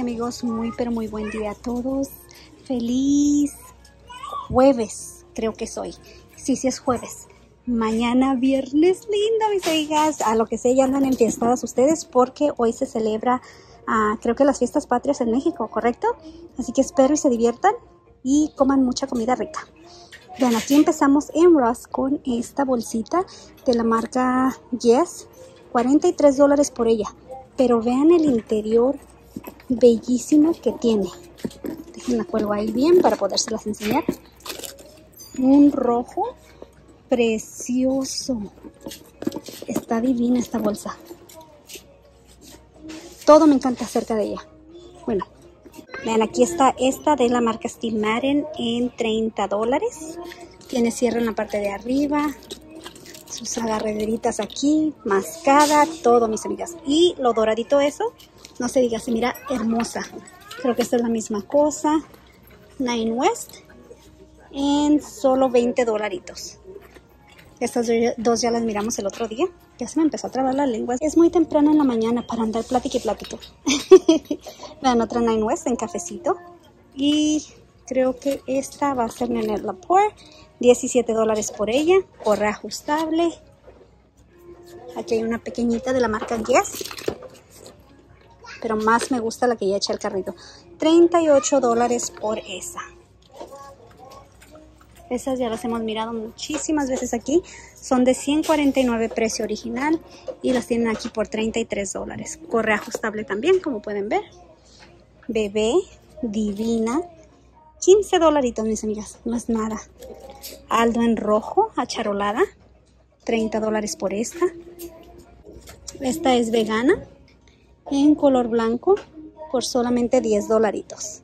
Amigos, muy pero muy buen día a todos. Feliz jueves, creo que soy. Sí, sí es jueves. Mañana viernes lindo, mis amigas. A lo que sé, ya andan enfiestadas ustedes porque hoy se celebra, ah, creo que las fiestas patrias en México, ¿correcto? Así que espero y se diviertan y coman mucha comida rica. Vean, aquí empezamos en Ross con esta bolsita de la marca Yes. 43 dólares por ella. Pero vean el interior bellísimo que tiene. Déjenla cuelgo ahí bien para podérselas enseñar. Un rojo precioso. Está divina esta bolsa. Todo me encanta acerca de ella. Bueno, vean, aquí está esta de la marca Steve Madden en 30 dólares. Tiene cierre en la parte de arriba. Sus agarrederitas aquí, mascada, todo, mis amigas. Y lo doradito eso, no se diga, se mira hermosa. Creo que esta es la misma cosa. Nine West en solo 20 dolaritos. Estas dos ya las miramos el otro día. Ya se me empezó a trabar la lengua. Es muy temprano en la mañana para andar plática y plático. Vean otra Nine West en cafecito. Y creo que esta va a ser Nenet Laporte. 17 dólares por ella. Correa ajustable. Aquí hay una pequeñita de la marca Guess pero más me gusta la que ya echa el carrito. 38 dólares por esa. Esas ya las hemos mirado muchísimas veces aquí. Son de 149 precio original y las tienen aquí por 33 dólares. Corre ajustable también, como pueden ver. Bebé, divina. 15 dolaritos, mis amigas. No es nada. Aldo en rojo, acharolada. 30 dólares por esta. Esta es vegana en color blanco por solamente 10 dolaritos.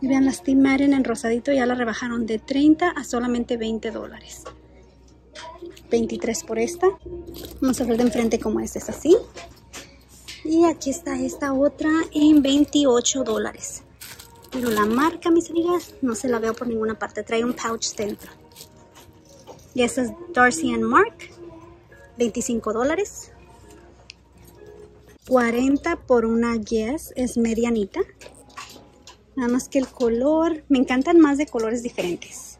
Y vean las Team en rosadito ya la rebajaron de 30 a solamente 20 dólares. 23 por esta. Vamos a ver de enfrente cómo es, es así. Y aquí está esta otra en 28 dólares. Pero la marca, mis amigas, no se la veo por ninguna parte. Trae un pouch dentro. Y esta es Darcy and Mark. 25 dólares. 40 por una Guess, es medianita. Nada más que el color, me encantan más de colores diferentes.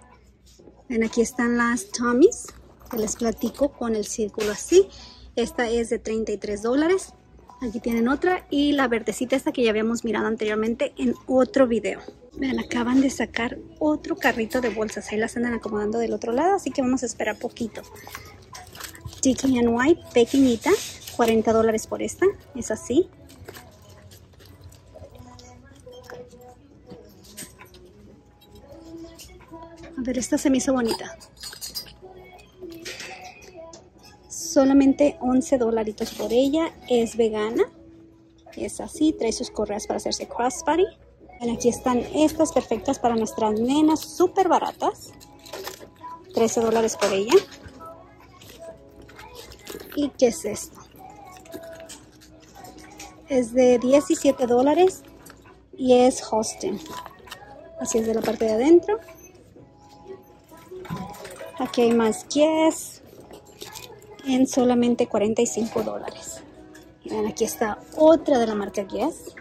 Ven, aquí están las Tommy's, que les platico con el círculo así. Esta es de 33 dólares. Aquí tienen otra y la verdecita esta que ya habíamos mirado anteriormente en otro video. Vean, acaban de sacar otro carrito de bolsas. Ahí las andan acomodando del otro lado, así que vamos a esperar poquito. White, pequeñita, 40 dólares por esta, es así. A ver, esta se me hizo bonita. Solamente 11 dolaritos por ella. Es vegana. Es así. Trae sus correas para hacerse crossbody. Aquí están estas perfectas para nuestras nenas. Súper baratas. 13 dólares por ella. ¿Y qué es esto? Es de 17 dólares y es hosting. Así es de la parte de adentro. Aquí hay más Yes en solamente 45 dólares. Vean, aquí está otra de la marca Yes.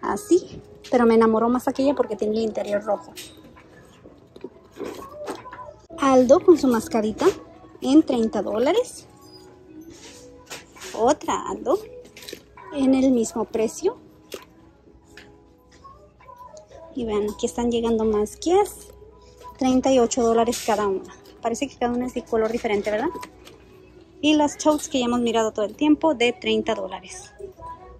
Así, pero me enamoró más aquella porque tiene el interior rojo. Aldo con su mascarita en 30 dólares. Otra Aldo en el mismo precio. Y vean, aquí están llegando más guías. 38 dólares cada una. Parece que cada una es de color diferente, ¿verdad? Y las totes que ya hemos mirado todo el tiempo de 30 dólares.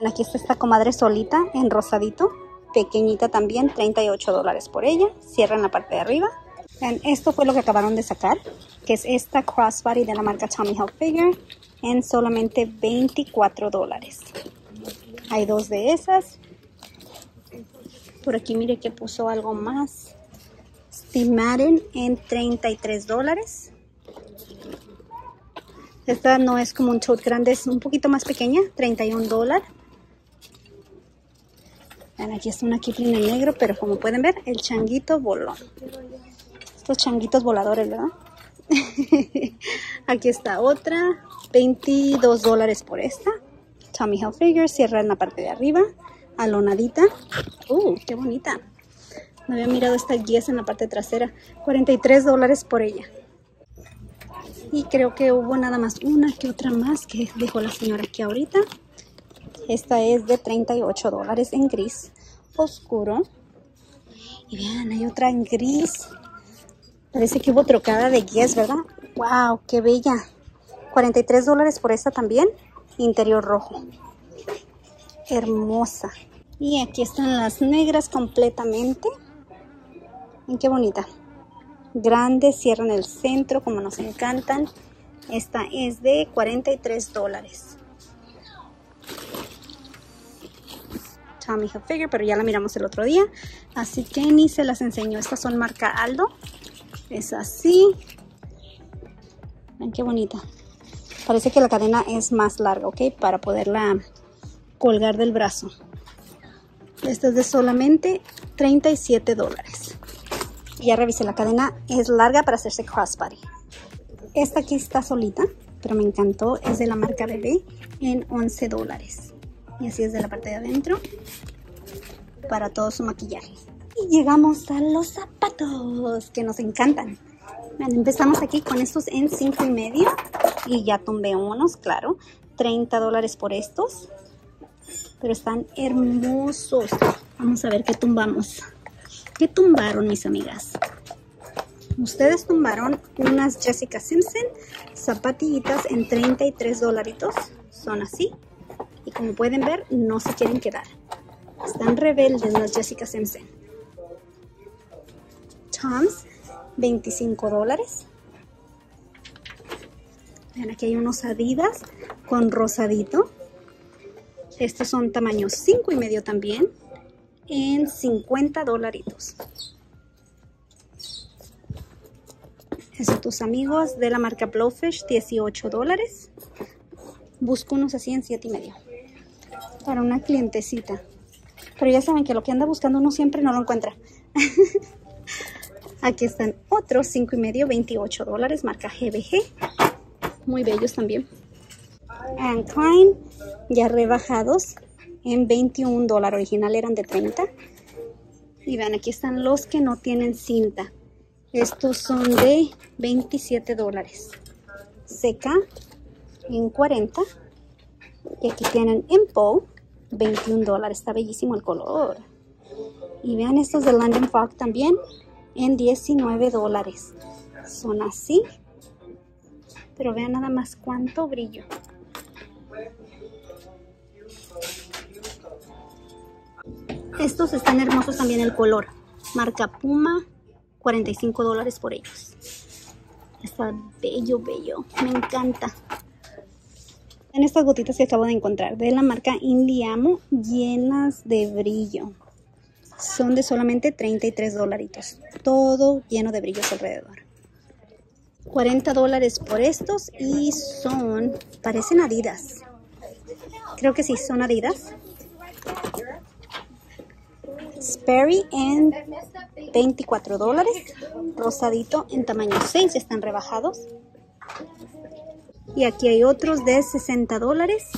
Aquí está esta comadre solita en rosadito. Pequeñita también, 38 dólares por ella. Cierran la parte de arriba. Vean, esto fue lo que acabaron de sacar. Que es esta crossbody de la marca Tommy Hilfiger. En solamente 24 dólares. Hay dos de esas. Por aquí mire que puso algo más. Steve en 33 dólares. Esta no es como un tote grande, es un poquito más pequeña, 31 dólares. Aquí está una Kipling en negro, pero como pueden ver, el changuito voló. Estos changuitos voladores, ¿verdad? Aquí está otra, 22 dólares por esta. Tommy Hilfiger, cierra en la parte de arriba. alonadita. ¡Uh, qué bonita! No había mirado esta guía en la parte trasera. 43 dólares por ella. Y creo que hubo nada más una que otra más que dejó la señora aquí ahorita. Esta es de 38 dólares en gris oscuro. Y vean, hay otra en gris. Parece que hubo trocada de guías, ¿verdad? ¡Wow! ¡Qué bella! 43 dólares por esta también. Interior rojo. Hermosa. Y aquí están las negras completamente. Miren qué bonita. Grande, cierran el centro como nos encantan. Esta es de 43 dólares. Tommy Hilfiger, pero ya la miramos el otro día. Así que ni se las enseño. Estas son marca Aldo. Es así. Ven qué bonita. Parece que la cadena es más larga, ¿ok? Para poderla colgar del brazo. Esta es de solamente 37 dólares. Ya revisé, la cadena es larga para hacerse crossbody. Esta aquí está solita, pero me encantó. Es de la marca Bebé en 11 dólares. Y así es de la parte de adentro para todo su maquillaje. Y llegamos a los zapatos que nos encantan. empezamos aquí con estos en 5 y medio. Y ya tumbé unos, claro. 30 dólares por estos. Pero están hermosos. Vamos a ver qué tumbamos. ¿Qué tumbaron mis amigas? Ustedes tumbaron unas Jessica Simpson zapatillitas en 33 dolaritos. Son así. Y como pueden ver, no se quieren quedar. Están rebeldes las Jessica Simpson. Toms, 25 dólares. Vean, aquí hay unos Adidas con rosadito. Estos son tamaño 5 y medio también. En 50 dolaritos. Esos tus amigos de la marca Blowfish, 18 dólares. Busco unos así en 7 y medio. Para una clientecita. Pero ya saben que lo que anda buscando uno siempre no lo encuentra. Aquí están otros 5 y medio, 28 dólares, marca GBG. Muy bellos también. And Klein, ya rebajados en 21 dólares. Original eran de 30. Y vean, aquí están los que no tienen cinta. Estos son de 27 dólares. Seca en 40. Y aquí tienen en Paul 21 dólares. Está bellísimo el color. Y vean estos de London Fog también en 19 dólares. Son así. Pero vean nada más cuánto brillo. Estos están hermosos también el color. Marca Puma, 45 dólares por ellos. Está bello, bello. Me encanta en estas gotitas que acabo de encontrar de la marca Indiamo llenas de brillo. Son de solamente 33 dolaritos. Todo lleno de brillos alrededor. 40 dólares por estos y son, parecen adidas. Creo que sí, son adidas. Sperry en 24 dólares. Rosadito en tamaño 6, están rebajados. Y aquí hay otros de 60 dólares.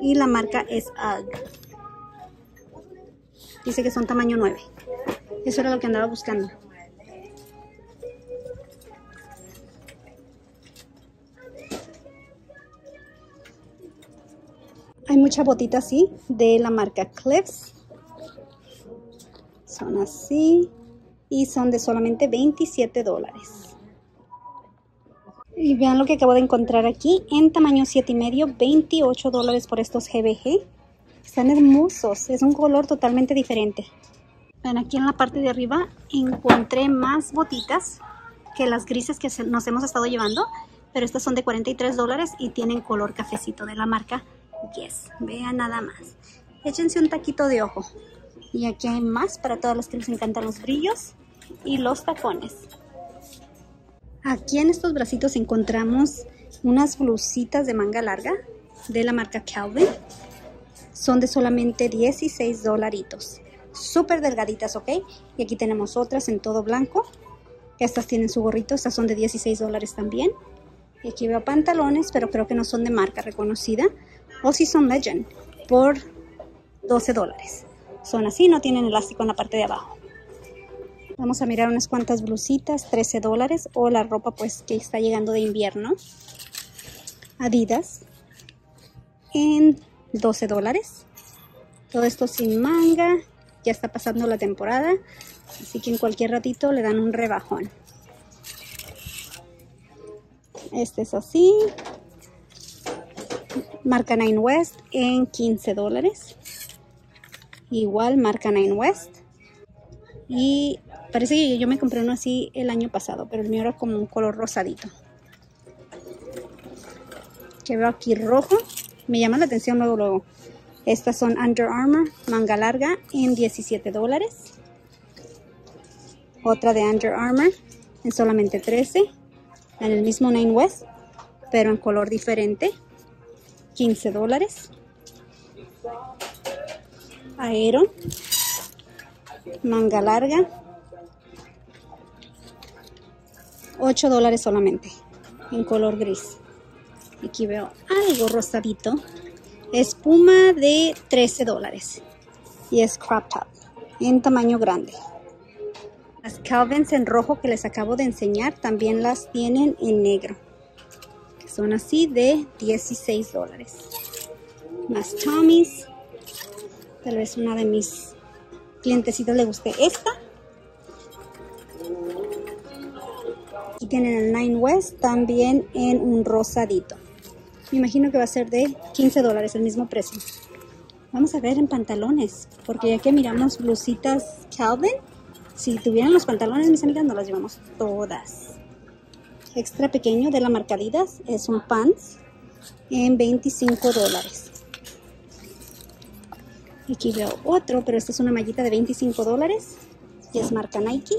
Y la marca es UGG. Dice que son tamaño 9. Eso era lo que andaba buscando. Hay mucha botita así de la marca Cliffs. Son así. Y son de solamente 27 dólares. Y vean lo que acabo de encontrar aquí en tamaño 7 y medio, 28 dólares por estos GBG. Están hermosos, es un color totalmente diferente. Vean aquí en la parte de arriba encontré más botitas que las grises que nos hemos estado llevando. Pero estas son de 43 dólares y tienen color cafecito de la marca Yes. Vean nada más. Échense un taquito de ojo. Y aquí hay más para todos los que les encantan los brillos y los tacones. Aquí en estos bracitos encontramos unas blusitas de manga larga de la marca Calvin. Son de solamente 16 dolaritos. Súper delgaditas, ¿ok? Y aquí tenemos otras en todo blanco. Estas tienen su gorrito, estas son de 16 dólares también. Y aquí veo pantalones, pero creo que no son de marca reconocida. O si son Legend, por 12 dólares. Son así, no tienen elástico en la parte de abajo. Vamos a mirar unas cuantas blusitas, 13 dólares. O la ropa pues que está llegando de invierno. Adidas. En 12 dólares. Todo esto sin manga. Ya está pasando la temporada. Así que en cualquier ratito le dan un rebajón. Este es así. Marca 9 West en 15 dólares. Igual marca 9 West. Y parece que yo me compré uno así el año pasado, pero el mío era como un color rosadito. Que veo aquí rojo. Me llama la atención luego, luego. Estas son Under Armour, manga larga, en 17 dólares. Otra de Under Armour, en solamente 13. En el mismo Nine West, pero en color diferente. 15 dólares. Aeron, manga larga, 8 dólares solamente, en color gris. Aquí veo algo rosadito. Espuma de 13 dólares. Y es crop top, en tamaño grande. Las Calvins en rojo que les acabo de enseñar también las tienen en negro. Son así de 16 dólares. Más Tommy's. Tal vez una de mis clientecitos le guste esta. Y tienen el Nine West también en un rosadito. Me imagino que va a ser de 15 dólares, el mismo precio. Vamos a ver en pantalones, porque ya que miramos blusitas Calvin, si tuvieran los pantalones, mis amigas, no las llevamos todas. Extra pequeño de la marca Adidas es un pants en 25 dólares. Aquí veo otro, pero esta es una mallita de 25 dólares. Y es marca Nike.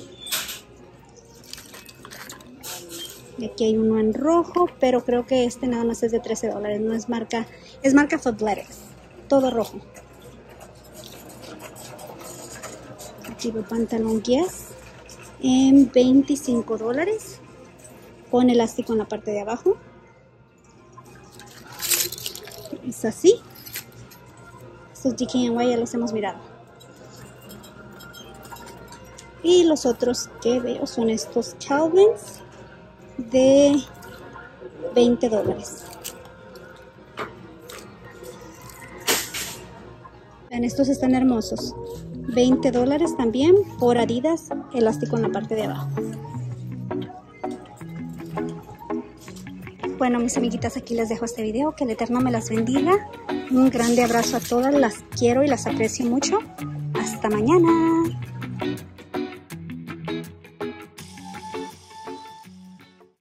Y aquí hay uno en rojo, pero creo que este nada más es de 13 dólares. No es marca, es marca Fabletics. Todo rojo. Aquí veo pantalón Guess en 25 dólares. Con elástico en la parte de abajo. Es así. Estos DKNY ya los hemos mirado. Y los otros que veo son estos Calvins de 20 dólares. Vean, estos están hermosos. 20 dólares también por Adidas, elástico en la parte de abajo. Bueno, mis amiguitas, aquí les dejo este video. Que el Eterno me las bendiga. Un grande abrazo a todas. Las quiero y las aprecio mucho. Hasta mañana.